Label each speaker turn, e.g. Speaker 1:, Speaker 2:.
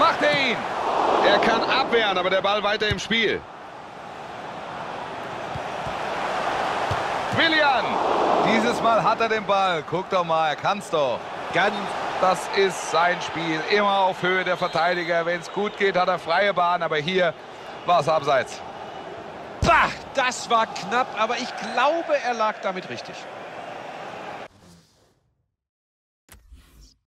Speaker 1: Macht er ihn. Er kann abwehren, aber der Ball weiter im Spiel. Willian. Dieses Mal hat er den Ball. Guck doch mal, er kann's doch. Ganz, das ist sein Spiel. Immer auf Höhe der Verteidiger. Wenn es gut geht, hat er freie Bahn. Aber hier war es abseits.
Speaker 2: Bah, das war knapp, aber ich glaube, er lag damit richtig.